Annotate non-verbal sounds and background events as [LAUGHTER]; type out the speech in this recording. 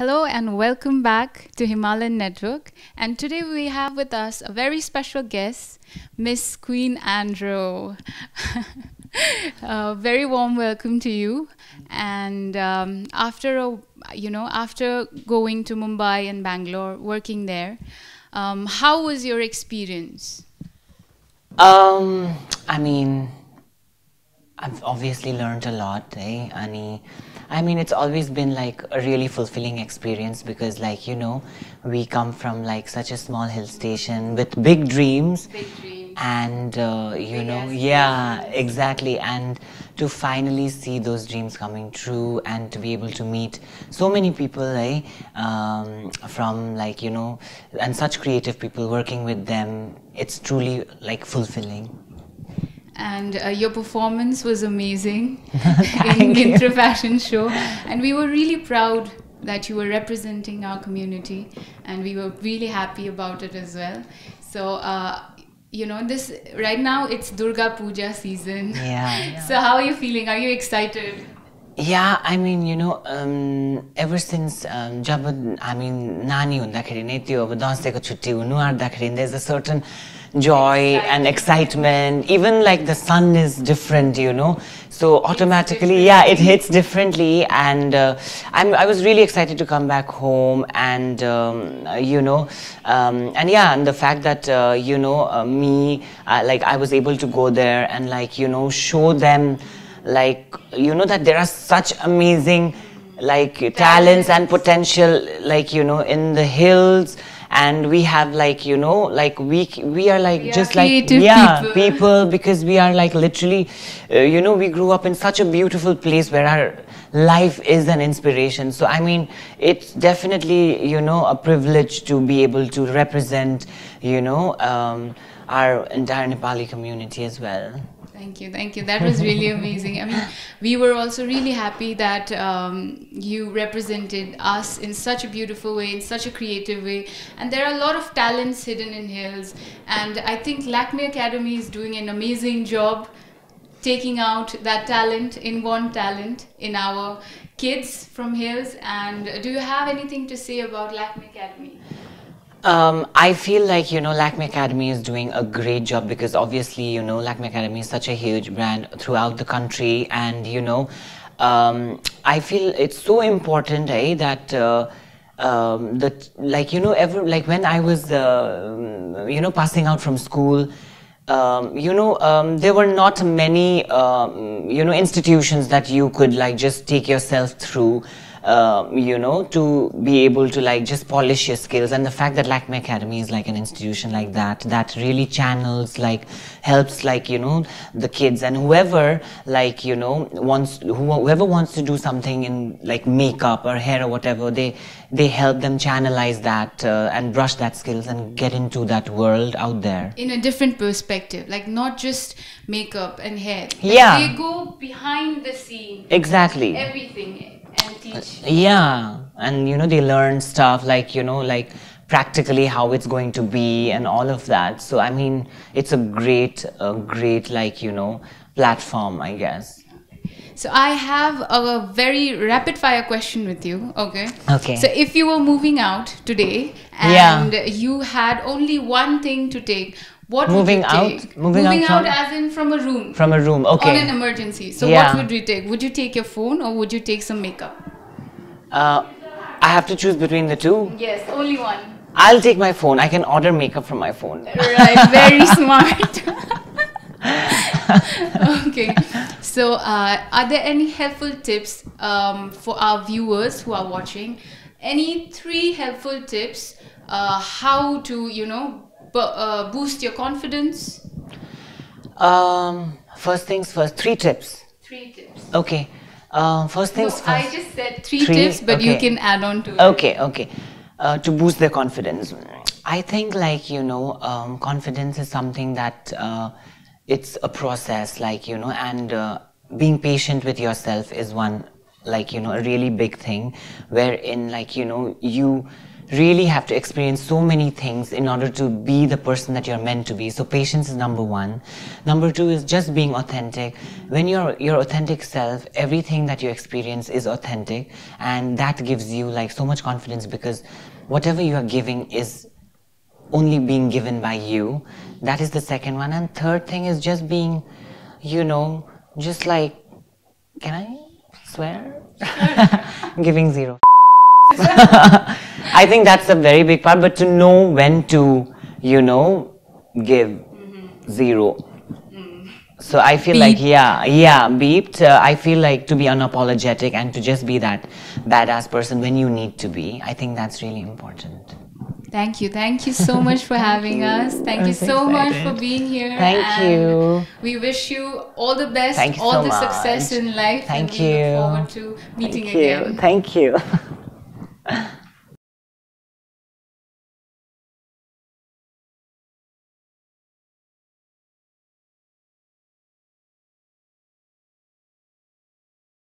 Hello and welcome back to Himalayan Network. And today we have with us a very special guest, Miss Queen Andro. [LAUGHS] a very warm welcome to you. And um, after a, you know, after going to Mumbai and Bangalore, working there, um, how was your experience? Um, I mean, I've obviously learned a lot, eh? Ani, I mean, it's always been like a really fulfilling experience because, like, you know, we come from like such a small hill station with big dreams. Big dreams. And, uh, you Big know, yeah, exactly. And to finally see those dreams coming true and to be able to meet so many people, eh? Um, from like, you know, and such creative people working with them, it's truly like fulfilling and uh, your performance was amazing [LAUGHS] [LAUGHS] in Myntra Fashion Show. And we were really proud that you were representing our community, and we were really happy about it as well. So. Uh, you know this right now it's durga puja season yeah, yeah, [LAUGHS] so how are you feeling are you excited yeah i mean you know um, ever since um, जब आई मिन नानी हुँदाखेरि नै त्यो अब unu ar da आँट्दाखेरि there's a certain joy and excitement. Even like the sun is different you know? So automatically yeah it hits differently. And uh, I'm, I was really excited to come back home and um, uh, you know um, and yeah and the fact that uh, you know uh, me uh, like I was able to go there and like you know show them like you know that there are such amazing like talents and potential like you know in the hills and we have like you know like we we are like We are just like yeah people. people because we are like literally uh, you know we grew up in such a beautiful place where our life is an inspiration so i mean it's definitely you know a privilege to be able to represent you know um, our entire nepali community as well Thank you, thank you. That was really [LAUGHS] amazing. I mean, we were also really happy that um, you represented us in such a beautiful way, in such a creative way. And there are a lot of talents hidden in Hills. And I think Lakme Academy is doing an amazing job taking out that talent, inborn talent, in our kids from Hills. And do you have anything to say about Lakme Academy? Um, I feel like, you know, Lakme Academy is doing a great job because obviously, you know, Lakme Academy is such a huge brand throughout the country. And, you know, um, I feel it's so important, eh, that, uh, um, that, like, you know, ever, like when I was, uh, you know, passing out from school, um, you know, um, there were not many, um, you know, institutions that you could like just take yourself through, um, you know, to be able to like just polish your skills. And the fact that Lakme Academy is like an institution like that, that really channels, like, helps like, you know, the kids and whoever like, you know, wants, whoever wants to do something in like makeup or hair or whatever, they, they help them channelize that uh, and brush that skills and get into that world out there. in a different perspective like not just makeup and hair Like, Yeah. they go behind the scene Exactly. everything and teach uh, Yeah, and you know they learn stuff like you know like practically how it's going to be and all of that. So I mean, it's a great, a great like you know platform, I guess. so i have a very rapid fire question with you okay Okay. so if you were moving out today Yeah. and you had only one thing to take what Moving would you out? take Moving out from- as in from a room From a room, okay. on an emergency so Yeah. what would you take would you take your phone or would you take some makeup Uh, I have to choose between the two. yes only one I'll take my phone. I can order makeup from my phone. right very [LAUGHS] smart [LAUGHS] okay so uh, are there any helpful tips um, for our viewers who are watching any three helpful tips uh, how to you know bo- uh, boost your confidence Um, first things first. Three tips. three tips Okay. Uh, first no, first. i just said three, Three? tips but you can add on to it Okay, okay. Uh, to boost their confidence. I think, like, you know, um, confidence is something that uh, it's a process, like, you know, and uh, being patient with yourself is one, like, you know, a really big thing, wherein, like, you know, you really have to experience so many things in order to be the person that you're meant to be. So patience is number one. Number two is just being authentic. When you're your authentic self, everything that you experience is authentic, and that gives you like so much confidence because whatever you are giving is only being given by you. That is the second one. And third thing is just being, you know, just like, can I swear? [LAUGHS] giving zero. [LAUGHS] I think that's a very big part, but to know when to, you know, give 0 So I feel like, yeah, yeah, beeped. Uh, I feel like to be unapologetic and to just be that badass person when you need to be. I think that's really important. Thank you. Thank you so much for [LAUGHS] having us. Thank you so so much for being here. Thank and you. We wish you all the best, Thank you all so the success in life. Thank and we you. look forward to meeting Thank you. again. Thank you. [LAUGHS]